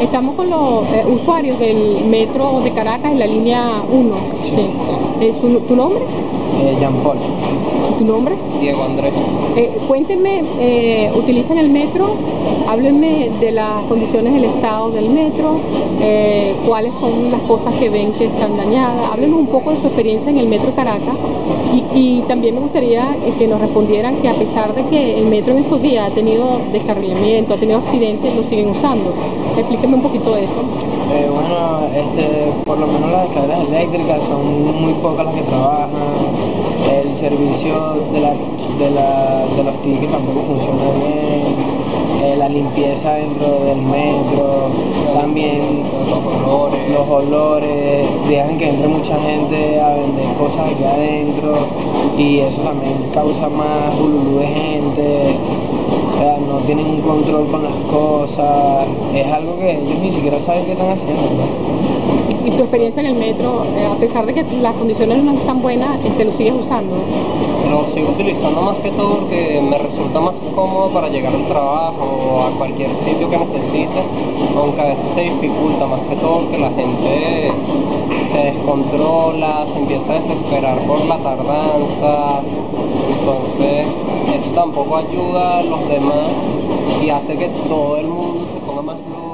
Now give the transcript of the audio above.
Estamos con los eh, usuarios del metro de Caracas en la línea 1. Sí. Sí. Eh, ¿tu, tu nombre? Eh, Jean Paul, ¿Tu nombre? Diego Andrés. Eh, cuéntenme, eh, utilizan el metro, háblenme de las condiciones del estado del metro, eh, cuáles son las cosas que ven que están dañadas, háblenos un poco de su experiencia en el metro Caracas y, y también me gustaría eh, que nos respondieran que a pesar de que el metro en estos días ha tenido descarrilamiento, ha tenido accidentes, lo siguen usando. Explíqueme un poquito de eso. Eh, bueno, este, por lo menos las escaleras eléctricas son muy pocas las que trabajan. El servicio de, la, de, la- de los tickets tampoco funciona bien. Eh, la limpieza dentro del metro, también Los olores. los olores, dejan que entre mucha gente a vender cosas aquí adentro y eso también causa más bululú de gente. O sea, no tienen un control con las cosas. Es algo que ellos ni siquiera saben qué están haciendo. Y tu experiencia en el metro, eh, a pesar de que las condiciones no están buenas, este, lo sigues usando. Lo sigo utilizando más que todo porque me resulta más cómodo para llegar al trabajo a cualquier sitio que necesite, aunque a veces se dificulta más que todo porque la gente se descontrola, se empieza a desesperar por la tardanza, entonces eso tampoco ayuda a los demás y hace que todo el mundo se ponga más.